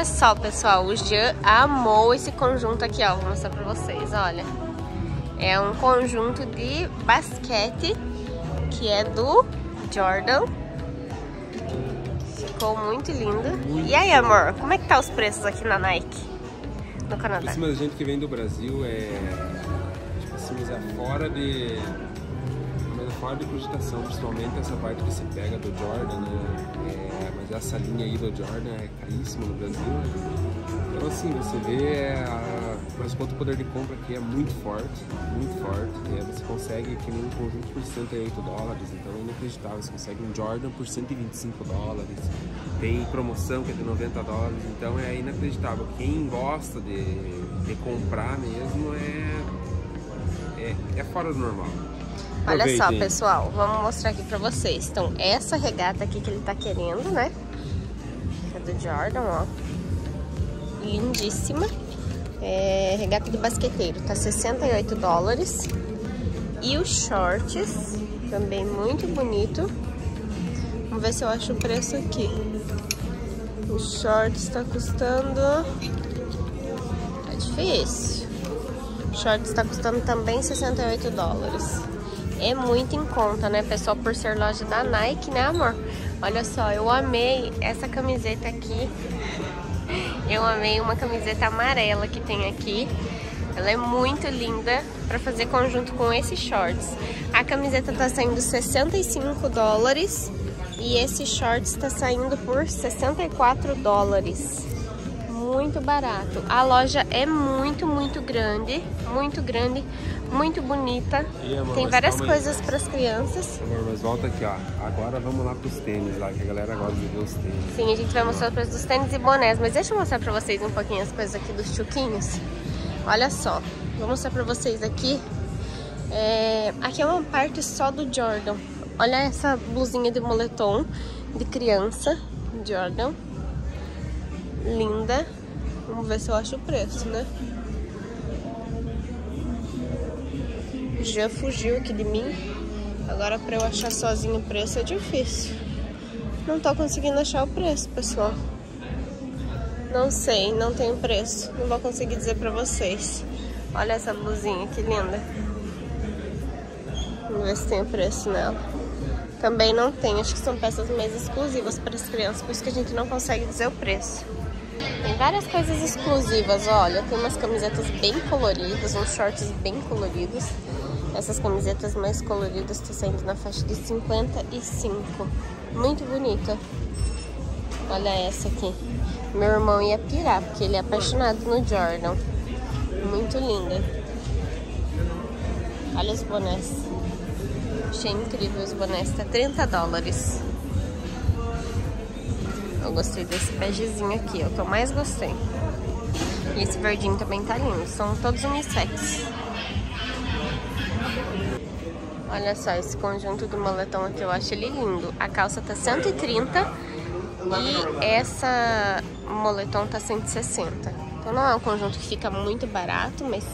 Olha só, pessoal, o Jean amou esse conjunto aqui, ó. Vou mostrar pra vocês, olha. É um conjunto de basquete, que é do Jordan. Ficou muito lindo. Muito e aí, amor, como é que tá os preços aqui na Nike, no Canadá? Da gente que vem do Brasil, é... Tipo assim, mas é fora de fora de cogitação, principalmente essa parte que se pega do Jordan, né? É, mas essa linha aí do Jordan é caríssima no Brasil. Né? Então assim, você vê, é, a, mas quanto o poder de compra aqui é muito forte, muito forte. É, você consegue que um conjunto por 68 dólares, então é inacreditável. Você consegue um Jordan por 125 dólares, tem promoção que é de 90 dólares, então é inacreditável. Quem gosta de, de comprar mesmo é, é, é fora do normal. Olha só, pessoal, vamos mostrar aqui pra vocês. Então, essa regata aqui que ele tá querendo, né? É do Jordan, ó. Lindíssima. É, regata de basqueteiro, tá 68 dólares. E os shorts, também muito bonito. Vamos ver se eu acho o preço aqui. O shorts tá custando... Tá difícil. O shorts tá custando também 68 dólares é muito em conta, né, pessoal? Por ser loja da Nike, né, amor? Olha só, eu amei essa camiseta aqui. Eu amei uma camiseta amarela que tem aqui. Ela é muito linda para fazer conjunto com esses shorts. A camiseta tá saindo 65 dólares e esse shorts tá saindo por 64 dólares muito barato. A loja é muito, muito grande, muito grande, muito bonita. Amor, Tem várias coisas para as crianças. Amor, mas volta aqui, ó. Agora vamos lá pros tênis lá, que a galera gosta de ver os tênis. Sim, a gente vai mostrar o preço dos tênis e bonés, mas deixa eu mostrar para vocês um pouquinho as coisas aqui dos chuquinhos. Olha só, vou mostrar para vocês aqui. É... Aqui é uma parte só do Jordan. Olha essa blusinha de moletom de criança, Jordan. Linda. Vamos ver se eu acho o preço, né? Já fugiu aqui de mim. Agora pra eu achar sozinho o preço é difícil. Não tô conseguindo achar o preço, pessoal. Não sei, não tem preço. Não vou conseguir dizer pra vocês. Olha essa blusinha, que linda. Vamos ver se tem preço nela. Também não tem, acho que são peças mais exclusivas para as crianças, por isso que a gente não consegue dizer o preço. Tem várias coisas exclusivas, olha, tem umas camisetas bem coloridas, uns shorts bem coloridos. Essas camisetas mais coloridas estão saindo na faixa de 55. Muito bonita. Olha essa aqui. Meu irmão ia pirar, porque ele é apaixonado no Jordan. Muito linda. Olha os bonés. Achei incrível os bonés. Tá 30 dólares. Eu gostei desse begezinho aqui, é o que eu mais gostei. E esse verdinho também tá lindo, são todos unissex. Olha só, esse conjunto do moletom aqui, eu acho ele lindo. A calça tá 130 e essa moletom tá 160. Então não é um conjunto que fica muito barato, mas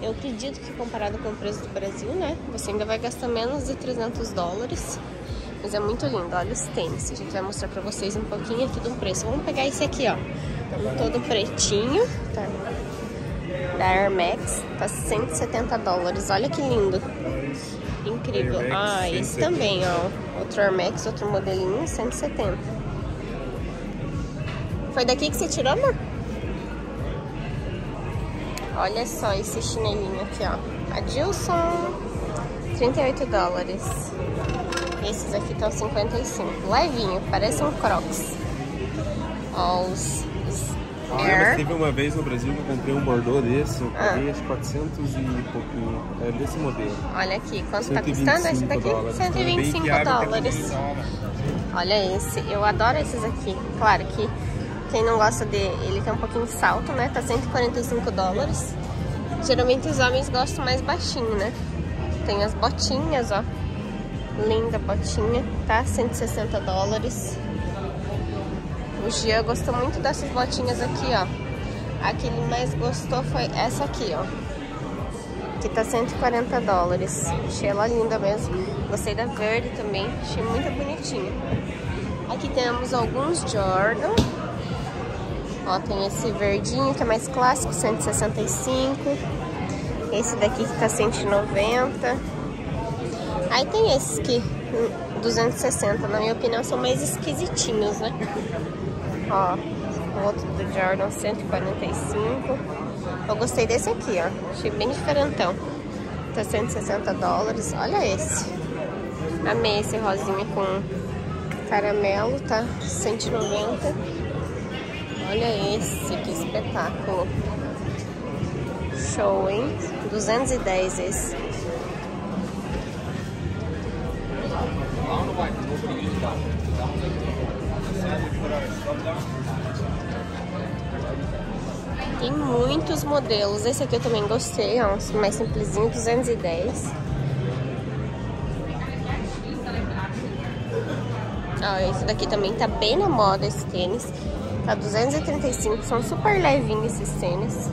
eu acredito que comparado com o preço do Brasil, né, você ainda vai gastar menos de 300 dólares. Mas é muito lindo, olha os tênis. A gente vai mostrar pra vocês um pouquinho aqui do preço. Vamos pegar esse aqui, ó. Um todo pretinho, tá? Da Air Max, tá 170 dólares. Olha que lindo. Incrível. Ah, esse também, ó. Outro Air Max, outro modelinho, 170. Foi daqui que você tirou, amor? Olha só esse chinelinho aqui, ó. Adilson, 38 dólares. Esses aqui estão 55. Levinho, parece um Crocs. Ó, os, os Air. Teve uma vez no Brasil que eu comprei um bordô desse, eu paguei ah. acho 400 e pouquinho. É desse modelo. Olha aqui, quanto tá custando esse daqui? Dólares. 125 dólares. Olha esse, eu adoro esses aqui. Claro que quem não gosta de... Ele tem um pouquinho de salto, né? Tá 145 dólares. Geralmente os homens gostam mais baixinho, né? Tem as botinhas, ó. Linda botinha, tá? 160 dólares. Gia gostou muito dessas botinhas aqui, ó. A que ele mais gostou foi essa aqui, ó. Que tá 140 dólares. Achei ela linda mesmo. Gostei da verde também. Achei muito bonitinha. Aqui temos alguns Jordan. Ó, tem esse verdinho que é mais clássico, 165. Esse daqui que tá 190. Aí tem esses que 260, na minha opinião, são mais esquisitinhos, né? Ó, outro do Jordan 145. Eu gostei desse aqui, ó. Achei bem diferentão. Tá 160 dólares. Olha esse. Amei esse rosinha com caramelo, tá? 190. Olha esse, que espetáculo. Show, hein? 210 esse. Tem muitos modelos. Esse aqui eu também gostei, ó, mais simplesinho, 210. Ó, esse daqui também tá bem na moda, esse tênis. Tá 235, são super levinhos esses tênis.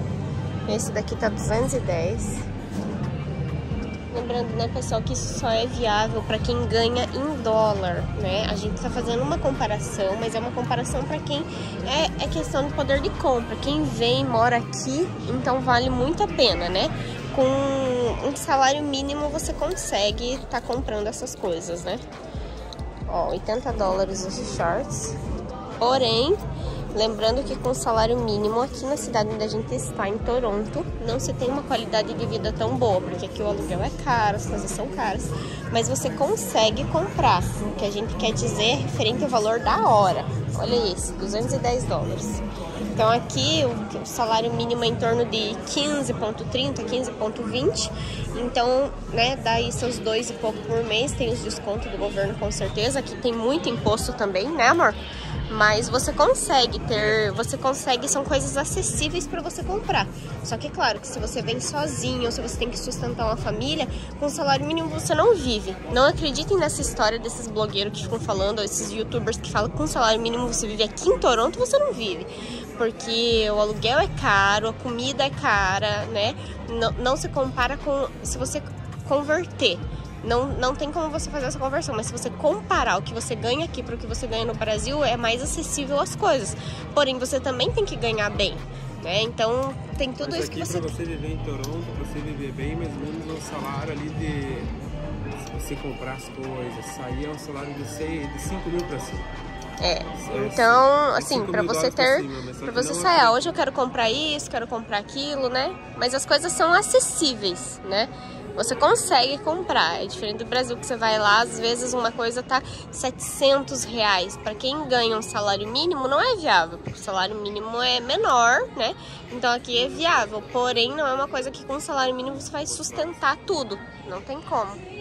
Esse daqui tá 210. Lembrando, né, pessoal, que isso só é viável para quem ganha em dólar, né? A gente tá fazendo uma comparação, mas é uma comparação para quem é, é questão de poder de compra. Quem vem, mora aqui, então vale muito a pena, né? Com um salário mínimo você consegue estar tá comprando essas coisas, né? Ó, 80 dólares os shorts. Porém, lembrando que com salário mínimo aqui na cidade onde a gente está, em Toronto, não se tem uma qualidade de vida tão boa, porque aqui o aluguel é caro, as coisas são caras, mas você consegue comprar. O que a gente quer dizer é referente ao valor da hora. Olha isso, 210 dólares. Então aqui o, salário mínimo é em torno de 15,30, 15,20. Então, né, dá aí seus dois e pouco por mês. Tem os descontos do governo com certeza. Aqui tem muito imposto também, né, amor? Mas você consegue ter, você consegue, são coisas acessíveis para você comprar. Só que, claro, que se você vem sozinho, ou se você tem que sustentar uma família, com salário mínimo você não vive. Não acreditem nessa história desses blogueiros que ficam falando, ou esses youtubers que falam que com salário mínimo você vive aqui em Toronto, você não vive. Porque o aluguel é caro, a comida é cara, né? Não, não se compara com se você converter não, não tem como você fazer essa conversão, mas se você comparar o que você ganha aqui para o que você ganha no Brasil, é mais acessível as coisas. Porém, você também tem que ganhar bem. Né? Então tem tudo mas isso que você. Para você viver em Toronto, para você viver bem, mais ou menos um salário ali de. Se você comprar as coisas, sair é um salário de, 6, de 5 mil para cima. É, então, assim, para você ter, para você sair, ah, hoje eu quero comprar isso, quero comprar aquilo, né? Mas as coisas são acessíveis, né? você consegue comprar. É diferente do Brasil que você vai lá, às vezes uma coisa tá 700 reais. Para quem ganha um salário mínimo, não é viável, porque o salário mínimo é menor, né? Então aqui é viável, porém não é uma coisa que com o salário mínimo você vai sustentar tudo. Não tem como.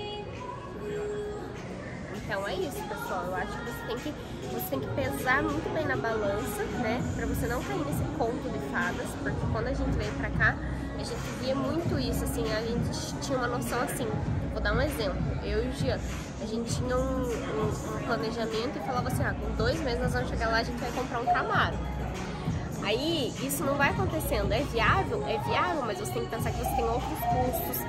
Então é isso, pessoal. Eu acho que você tem que, você tem que pesar muito bem na balança, né? Pra você não cair nesse conto de fadas, porque quando a gente vem pra cá, a gente via muito isso, assim, a gente tinha uma noção assim, vou dar um exemplo, eu e o Gian, a gente tinha um, um, um planejamento e falava assim, ah, com dois meses nós vamos chegar lá, a gente vai comprar um Camaro. Aí, isso não vai acontecendo, é viável? É viável, mas você tem que pensar que você tem outros custos,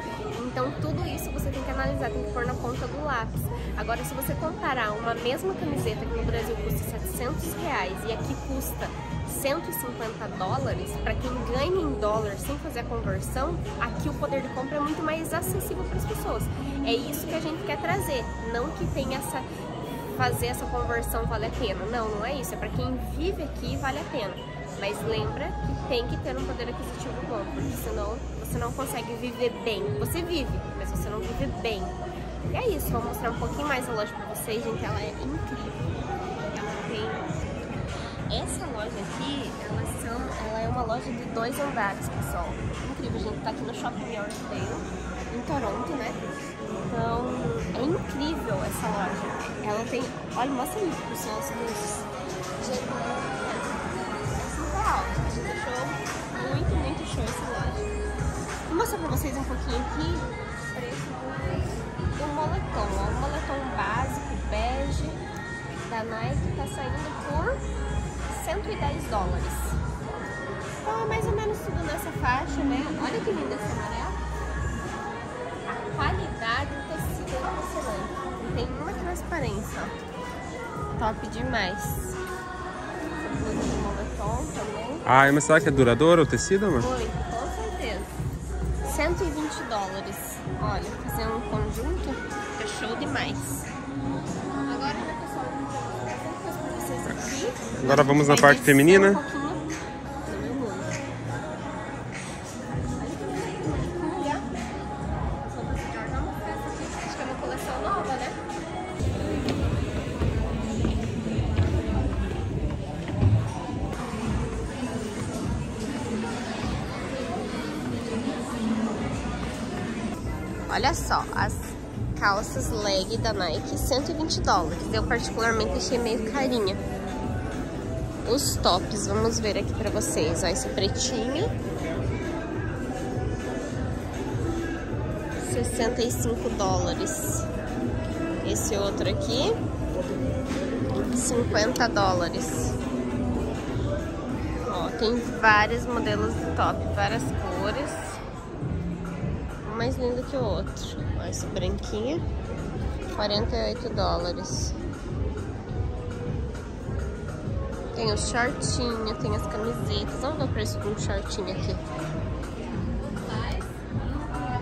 então tudo isso você tem que analisar, tem que pôr na ponta do lápis. Agora, se você comparar uma mesma camiseta que no Brasil custa 700 reais e aqui custa 150 dólares, para quem ganha em dólar sem fazer a conversão, aqui o poder de compra é muito mais acessível para as pessoas. É isso que a gente quer trazer, não que tenha essa fazer essa conversão vale a pena. Não, não é isso. É para quem vive aqui vale a pena. Mas lembra que tem que ter um poder aquisitivo bom, porque senão você não consegue viver bem. Você vive, mas você não vive bem. E é isso, vou mostrar um pouquinho mais a loja pra vocês, gente. Ela é incrível. Ela tem... Essa loja aqui, ela, são... ela é uma loja de dois andares, pessoal. Incrível, gente. Tá aqui no Shopping Yorkdale, em Toronto, né? Então, é incrível essa loja. Ela tem... Olha, mostra aí senhor as luzes. Gente, muito, muito show essa loja. Vou mostrar pra vocês um pouquinho aqui o preço do, moletom. O moletom básico, bege, da Nike, tá saindo por 110 dólares. Então é mais ou menos tudo nessa faixa, né? Olha que lindo esse amarelo. A qualidade do tecido é excelente. Tem uma transparência, ó. Top demais. De moletom Ah, mas será que é duradouro o tecido, amor? Foi, com certeza. 120 dólares. Olha, fazer um conjunto é show demais. Agora, pessoal, eu vou pra vocês aqui. Agora vamos na parte feminina. Um Olha só, as calças leg da Nike, 120 dólares. Eu particularmente achei meio carinha. Os tops, vamos ver aqui pra vocês. Ó, esse pretinho. 65 dólares. Esse outro aqui, 50 dólares. Ó, tem vários modelos de top, várias cores. Mais lindo que o outro. Ó, esse branquinho, 48 dólares. Tem o shortinho, tem as camisetas. Vamos ver o preço de um shortinho aqui.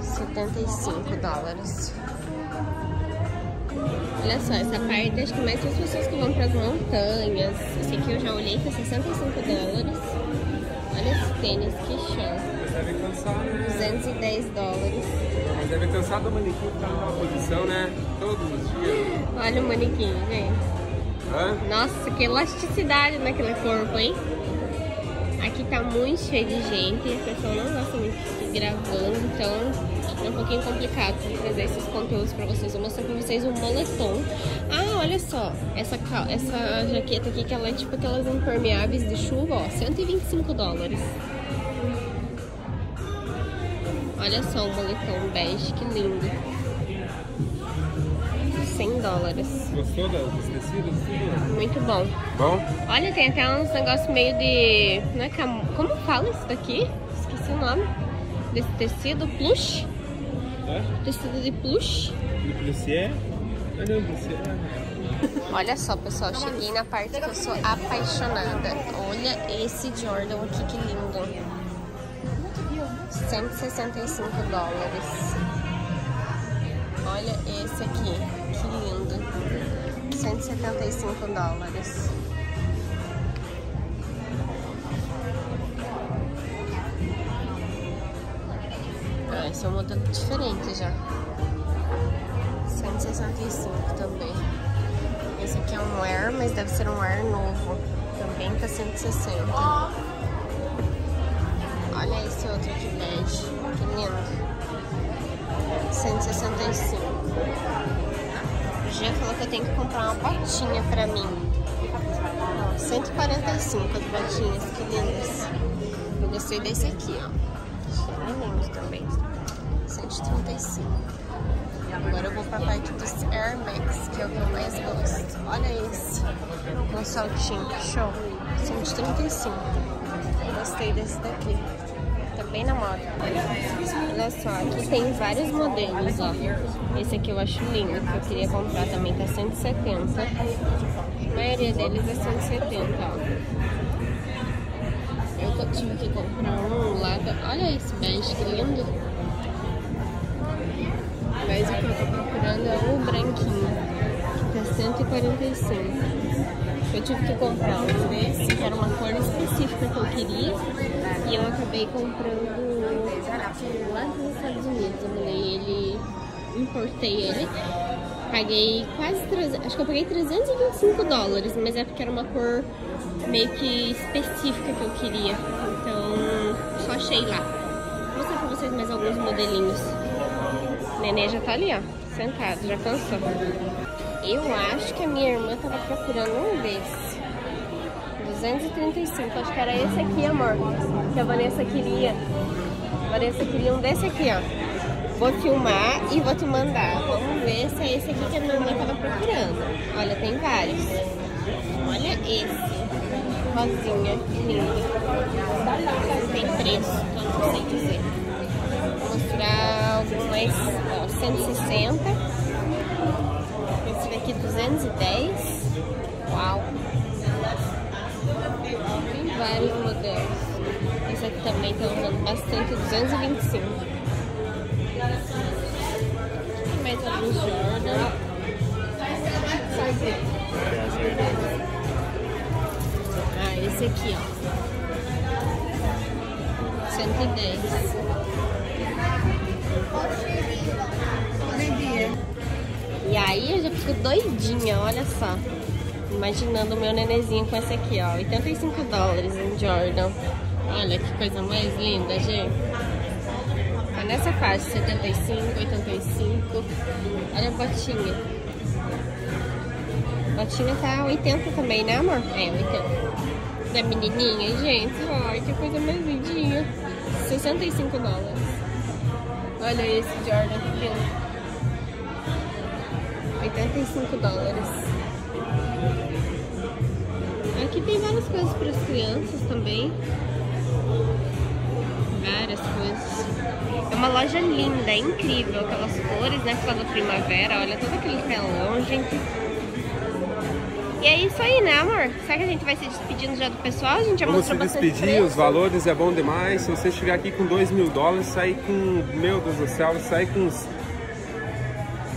75 dólares. Olha só, essa parte acho que mais as pessoas que vão para as montanhas. Esse aqui eu já olhei, tá 65 dólares. Olha esse tênis, que show. Mas deve cansar, né? 210 dólares. Mas deve cansar do manequim ficar naquela posição, né? Todos os dias. Olha o manequim, gente. Hã? Nossa, que elasticidade naquele corpo, hein? Aqui tá muito cheio de gente e a pessoa não gosta muito de gravando, então é um pouquinho complicado trazer esses conteúdos pra vocês. Vou mostrar pra vocês o moletom. Ah, olha só, essa, essa jaqueta aqui, que ela é tipo aquelas impermeáveis de chuva, ó, 125 dólares. Olha só o moletom bege, que lindo. 100 dólares. Gostou dos tecidos? Muito bom. Bom? Olha, tem até uns negócios meio de. Não é cam... Como fala isso daqui? Esqueci o nome. Desse tecido plush. Hã? Tecido de plush. Lucier? Ah, não, Lucier. Olha só, pessoal, cheguei na parte que eu sou apaixonada. Olha esse Jordan aqui, que lindo. 165 dólares. Olha esse aqui, que lindo. 175 dólares. Ah, esse é um modelo diferente já. 165 também. Esse aqui é um Air, mas deve ser um Air novo. Também tá 160. Olha esse outro de bege. Que lindo. 165. O Gia falou que eu tenho que comprar uma botinha pra mim. Ó, 145 as botinhas, que lindas. Eu gostei desse aqui, ó. Bem lindo também. 135. Agora eu vou pra parte dos Air Max, que é o que eu mais gosto. Olha esse. Um saltinho. Show. 135. Gostei desse daqui. Bem na moda. Olha só, aqui tem vários modelos, ó. Esse aqui eu acho lindo, que eu queria comprar também, tá 170. A maioria deles é 170, ó. Eu tive que comprar um lá. Olha esse bege, que lindo. Mas o que eu tô procurando é o branquinho, que tá 145. Eu tive que comprar um desse, que era uma cor específica que eu queria. E eu acabei comprando lá dos Estados Unidos. Eu mandei ele, importei ele. Paguei quase 300, acho que eu paguei 325 dólares, mas é porque era uma cor meio que específica que eu queria. Então, só achei lá. Vou mostrar pra vocês mais alguns modelinhos. Nenê já tá ali, ó, sentado, já cansou. Eu acho que a minha irmã tava procurando um desse. 235, acho que era esse aqui, amor. Que a Vanessa queria. A Vanessa queria um desse aqui, ó. Vou filmar e vou te mandar. Vamos ver se é esse aqui que a minha irmã tava procurando. Olha, tem vários. Olha esse. Rosinha, que lindo. Tem preço, então não sei dizer. Vou mostrar alguns mais, ó, 160. Esse daqui 210. Uau. vários modelos. Esse aqui também tá usando bastante, 225. Tem mais alguns Jordan. Ah, esse aqui, ó. 110. E aí eu já fico doidinha, olha só. Imaginando o meu nenenzinho com esse aqui, ó. 85 dólares em Jordan. Olha que coisa mais linda, gente. Tá nessa faixa, 75, 85. Olha a botinha. A botinha tá 80 também, né, amor? É, 80. Da menininha, gente. Ai, que coisa mais lindinha. 65 dólares. Olha esse Jordan, que lindo. 85 dólares. Aqui tem várias coisas para as crianças também. Várias coisas. É uma loja linda, é incrível. Aquelas cores, né? Por causa da primavera. Olha todo aquele telão, gente. E é isso aí, né, amor? Será que a gente vai se despedindo já do pessoal? A gente já Vamos mostrou se despedir, os valores é bom demais. Se você chegar aqui com 2 mil dólares, sair com. Meu Deus do céu, sair com uns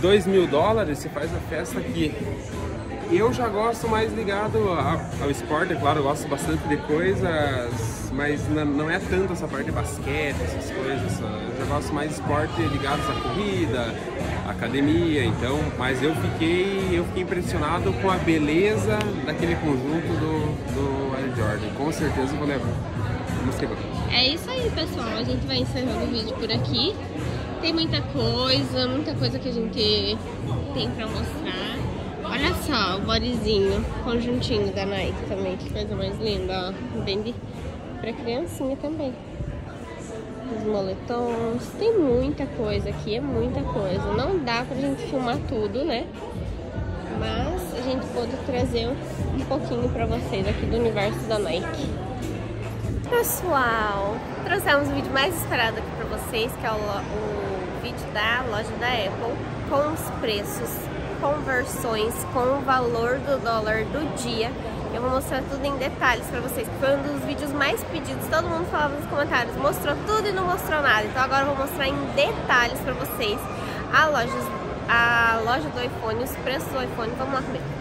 2 mil dólares, você faz a festa aqui. Eu já gosto mais ligado ao, esporte, é claro, eu gosto bastante de coisas, mas não, é tanto essa parte de basquete, essas coisas. Eu já gosto mais de esporte ligados à corrida, à academia, então, mas eu fiquei, eu fiquei impressionado com a beleza daquele conjunto do, do Air Jordan. Com certeza vou levar. Vamos que vamos. É isso aí, pessoal. A gente vai encerrando o vídeo por aqui. Tem muita coisa, muita coisa que a gente tem pra mostrar. Olha só o bodyzinho, conjuntinho da Nike também. Que coisa mais linda, ó. Bem de... pra criancinha também. Os moletons. Tem muita coisa aqui, é muita coisa. Não dá pra gente filmar tudo, né? Mas a gente pôde trazer um pouquinho pra vocês aqui do universo da Nike. Pessoal, trouxemos o vídeo mais esperado aqui pra vocês, que é o vídeo da loja da Apple, com os preços, conversões, com o valor do dólar do dia. Eu vou mostrar tudo em detalhes pra vocês, foi um dos vídeos mais pedidos, todo mundo falava nos comentários, mostrou tudo e não mostrou nada. Então agora eu vou mostrar em detalhes pra vocês a loja, a loja do iPhone, os preços do iPhone. Vamos lá comigo.